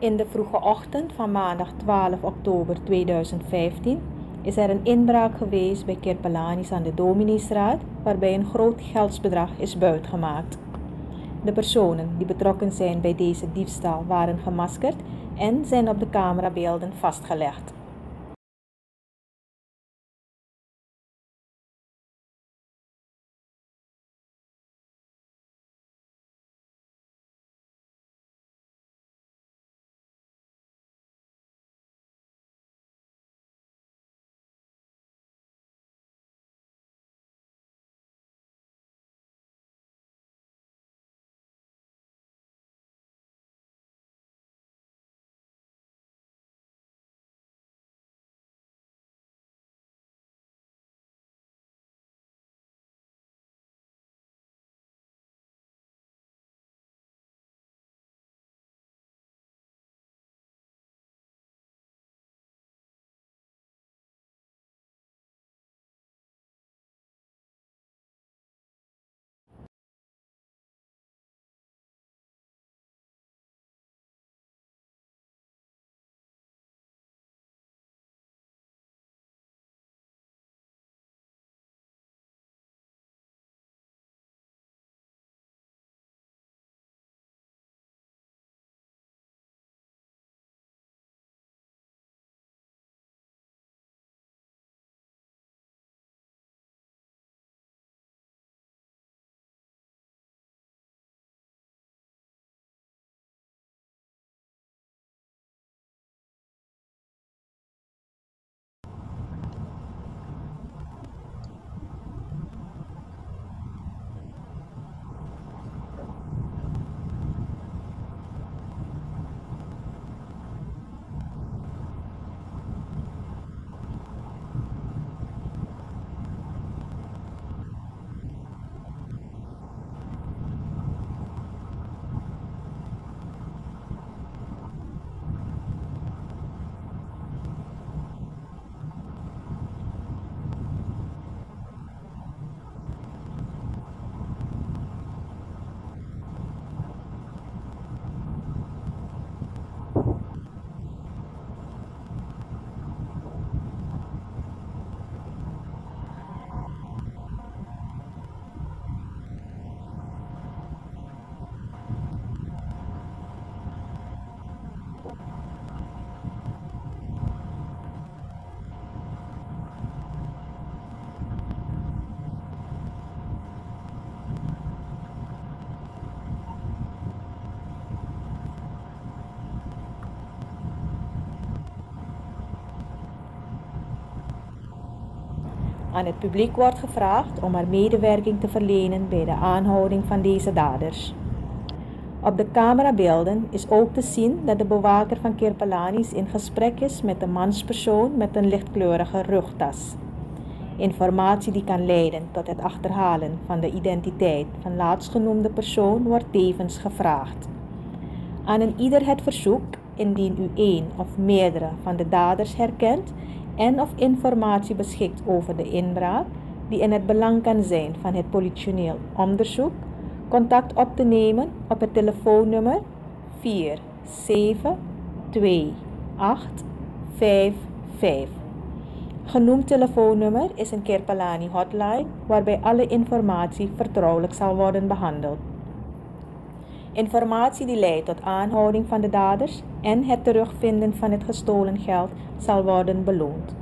In de vroege ochtend van maandag 12 oktober 2015 is er een inbraak geweest bij Kirpelanis aan de Dominiestraat, waarbij een groot geldsbedrag is buitgemaakt. De personen die betrokken zijn bij deze diefstal waren gemaskerd en zijn op de camerabeelden vastgelegd. Aan het publiek wordt gevraagd om haar medewerking te verlenen bij de aanhouding van deze daders. Op de camerabeelden is ook te zien dat de bewaker van Kirpelanis in gesprek is met een manspersoon met een lichtkleurige rugtas. Informatie die kan leiden tot het achterhalen van de identiteit van laatstgenoemde persoon wordt tevens gevraagd. Aan een ieder het verzoek, indien u een of meerdere van de daders herkent, en of informatie beschikt over de inbraak die in het belang kan zijn van het politioneel onderzoek, contact op te nemen op het telefoonnummer 4728555. Genoemd telefoonnummer is een Kerpalani hotline waarbij alle informatie vertrouwelijk zal worden behandeld. Informatie die leidt tot aanhouding van de daders en het terugvinden van het gestolen geld zal worden beloond.